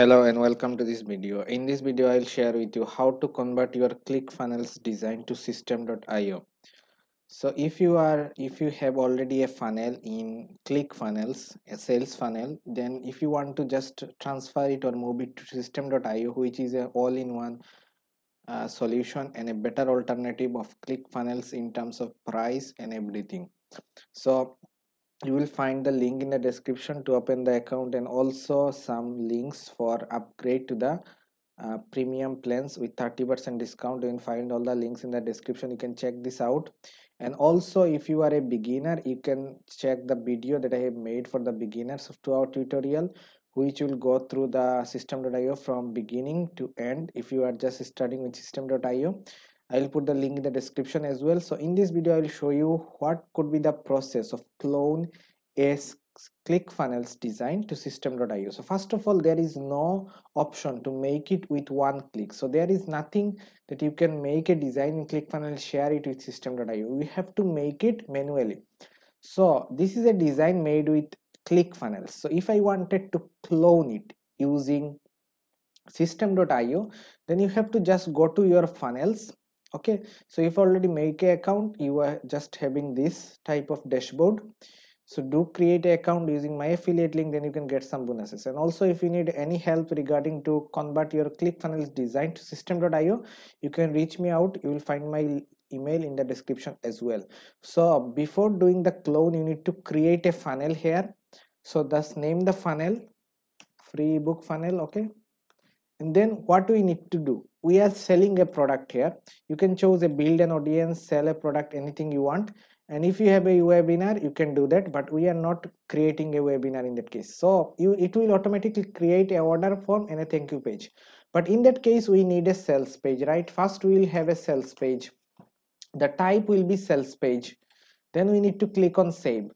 Hello and welcome to this video. In this video, I'll share with you how to convert your ClickFunnels design to Systeme.io. So if you are if you have already a funnel in ClickFunnels, a sales funnel, then if you want to just transfer it or move it to Systeme.io, which is a all-in-one uh, solution and a better alternative of ClickFunnels in terms of price and everything. So you will find the link in the description to open the account and also some links for upgrade to the uh, premium plans with 30 percent discount. You can find all the links in the description. You can check this out. And also if you are a beginner you can check the video that i have made for the beginners of our tutorial which will go through the Systeme.io from beginning to end. If you are just studying with Systeme.io I will put the link in the description as well. So in this video, I will show you what could be the process of clone a ClickFunnels design to Systeme.io. So first of all, there is no option to make it with one click. So there is nothing that you can make a design in ClickFunnels, share it with Systeme.io. We have to make it manually. So this is a design made with ClickFunnels. So if I wanted to clone it using Systeme.io, then you have to just go to your funnels okay so if already make a account you are just having this type of dashboard. So do create an account using my affiliate link then you can get some bonuses. And also if you need any help regarding to convert your clickfunnels design to Systeme.io you can reach me out. You will find my email in the description as well. So before doing the clone you need to create a funnel here. So thus name the funnel free book funnel okay and then what we need to do we are selling a product here. You can choose a build an audience sell a product anything you want. And if you have a webinar you can do that but we are not creating a webinar in that case. So you it will automatically create a order form and a thank you page. But in that case we need a sales page right? First we will have a sales page. The type will be sales page. Then we need to click on save.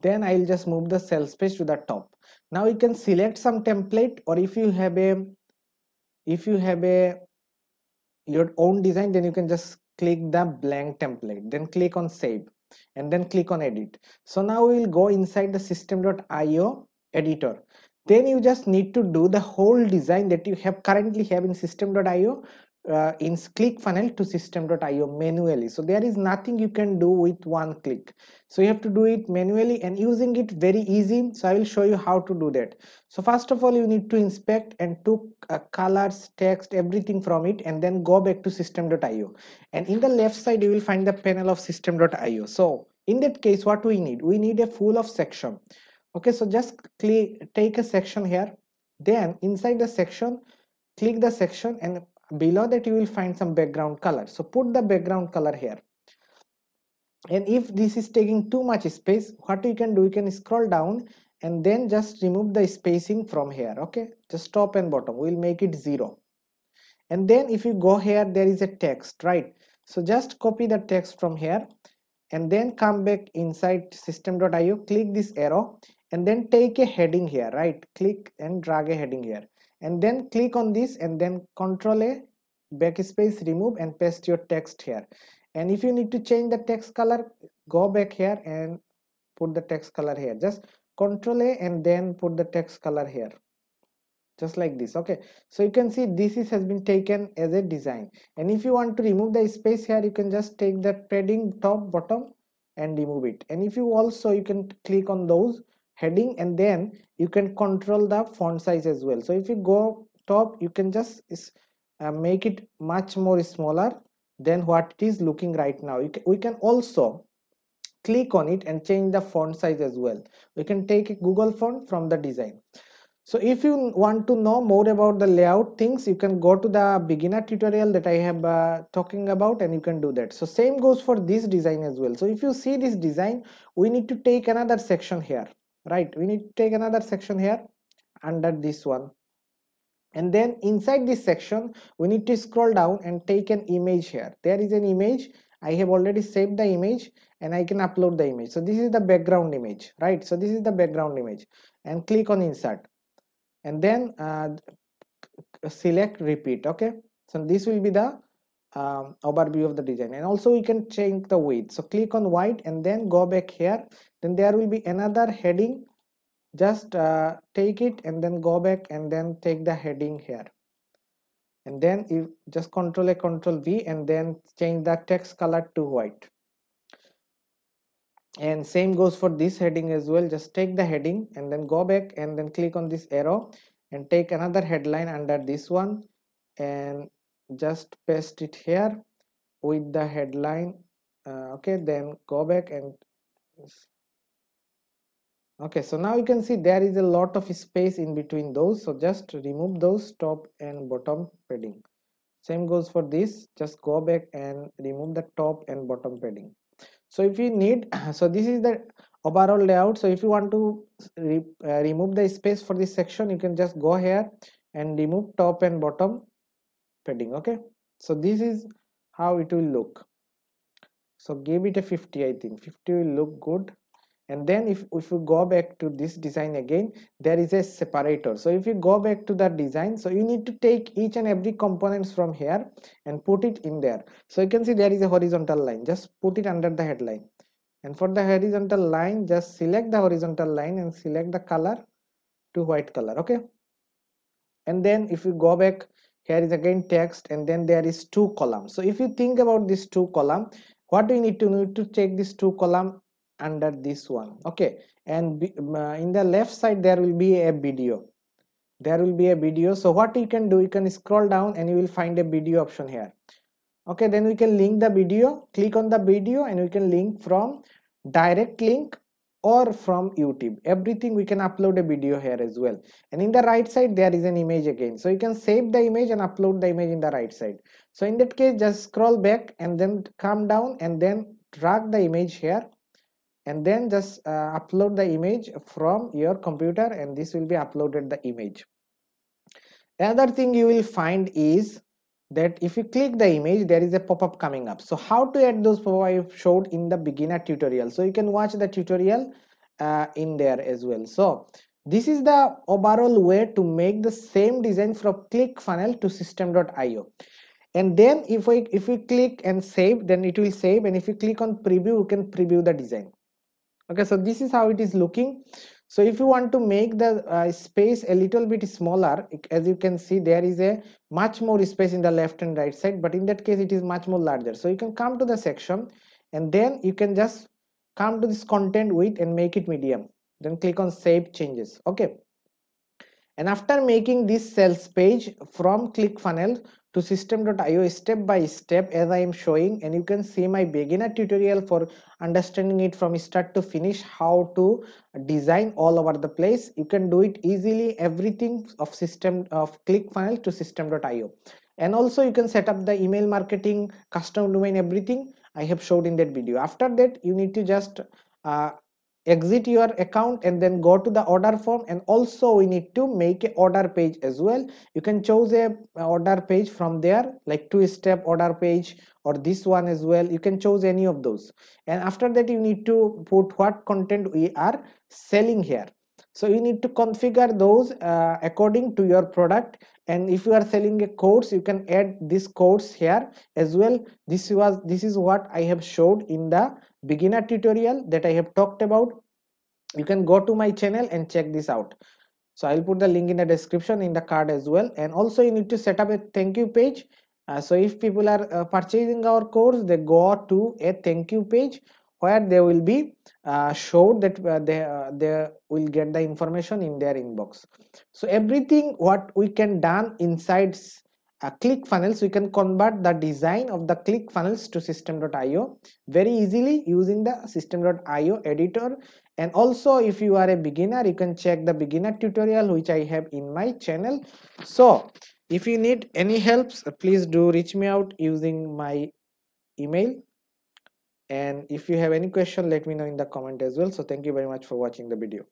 Then i'll just move the sales page to the top. Now you can select some template or if you have a if you have a your own design then you can just click the blank template then click on save and then click on edit. So now we will go inside the Systeme.io editor. Then you just need to do the whole design that you have currently have in Systeme.io uh, in ClickFunnels to Systeme.io manually. So there is nothing you can do with one click. So you have to do it manually and using it very easy. So i will show you how to do that. So first of all you need to inspect and took uh, colors text everything from it and then go back to Systeme.io and in the left side you will find the panel of Systeme.io so in that case what we need? We need a full of section. Okay so just click take a section here. Then inside the section click the section and below that you will find some background color. So put the background color here. And if this is taking too much space what you can do you can scroll down and then just remove the spacing from here okay? Just top and bottom. We'll make it zero. And then if you go here there is a text right? So just copy the text from here and then come back inside Systeme.io click this arrow and then take a heading here right? Click and drag a heading here and then click on this and then control a backspace remove and paste your text here. And if you need to change the text color go back here and put the text color here. Just control a and then put the text color here. Just like this okay? So you can see this is has been taken as a design. And if you want to remove the space here you can just take the padding top bottom and remove it. And if you also you can click on those heading and then you can control the font size as well. So if you go top you can just uh, make it much more smaller than what it is looking right now. Can, we can also click on it and change the font size as well. We can take a google font from the design. So if you want to know more about the layout things you can go to the beginner tutorial that i have uh, talking about and you can do that. So same goes for this design as well. So if you see this design we need to take another section here right we need to take another section here under this one. And then inside this section we need to scroll down and take an image here. There is an image. I have already saved the image and i can upload the image. So this is the background image right? So this is the background image. And click on insert. And then uh, select repeat okay? So this will be the um, overview of the design. And also we can change the weight so click on white and then go back here. Then there will be another heading. Just uh, take it and then go back and then take the heading here. And then you just control a control v and then change the text color to white. And same goes for this heading as well. Just take the heading and then go back and then click on this arrow and take another headline under this one. And just paste it here with the headline uh, okay then go back and okay so now you can see there is a lot of space in between those so just remove those top and bottom padding. Same goes for this just go back and remove the top and bottom padding. So if you need so this is the overall layout so if you want to re, uh, remove the space for this section you can just go here and remove top and bottom padding okay? So this is how it will look. So give it a 50 i think. 50 will look good. And then if, if you go back to this design again there is a separator. So if you go back to that design so you need to take each and every components from here and put it in there. So you can see there is a horizontal line. Just put it under the headline. And for the horizontal line just select the horizontal line and select the color to white color okay? And then if you go back here is again text and then there is two columns so if you think about this two column what do you need to need to check this two column under this one. Okay. And uh, in the left side there will be a video. There will be a video. So what you can do you can scroll down and you will find a video option here. Okay. Then we can link the video. Click on the video and we can link from direct link or from youtube. Everything we can upload a video here as well. And in the right side there is an image again. So you can save the image and upload the image in the right side. So in that case just scroll back and then come down and then drag the image here. And then just uh, upload the image from your computer and this will be uploaded the image. Another thing you will find is that if you click the image there is a pop-up coming up. So how to add those pop-up I showed in the beginner tutorial. So you can watch the tutorial uh, in there as well. So this is the overall way to make the same design from ClickFunnels to Systeme.io and then if we if we click and save then it will save. And if you click on preview you can preview the design. Okay so this is how it is looking so if you want to make the uh, space a little bit smaller as you can see there is a much more space in the left and right side but in that case it is much more larger. So you can come to the section and then you can just come to this content width and make it medium. Then click on save changes. Okay. And after making this sales page from ClickFunnels to Systeme.io step by step as I am showing and you can see my beginner tutorial for understanding it from start to finish how to design all over the place. You can do it easily everything of system of ClickFunnels to Systeme.io and also you can set up the email marketing custom domain everything I have showed in that video. After that you need to just uh, exit your account and then go to the order form. And also we need to make a order page as well. You can choose a order page from there like two step order page or this one as well. You can choose any of those. And after that you need to put what content we are selling here. So you need to configure those uh, according to your product. And if you are selling a course you can add this course here as well. This was this is what i have showed in the beginner tutorial that i have talked about you can go to my channel and check this out. So i'll put the link in the description in the card as well. And also you need to set up a thank you page. Uh, so if people are uh, purchasing our course they go to a thank you page where they will be uh, showed that uh, they uh, they will get the information in their inbox. So everything what we can done inside uh, ClickFunnels we can convert the design of the ClickFunnels to Systeme.io very easily using the Systeme.io editor. And also if you are a beginner you can check the beginner tutorial which i have in my channel. So if you need any helps please do reach me out using my email. And if you have any question let me know in the comment as well. So thank you very much for watching the video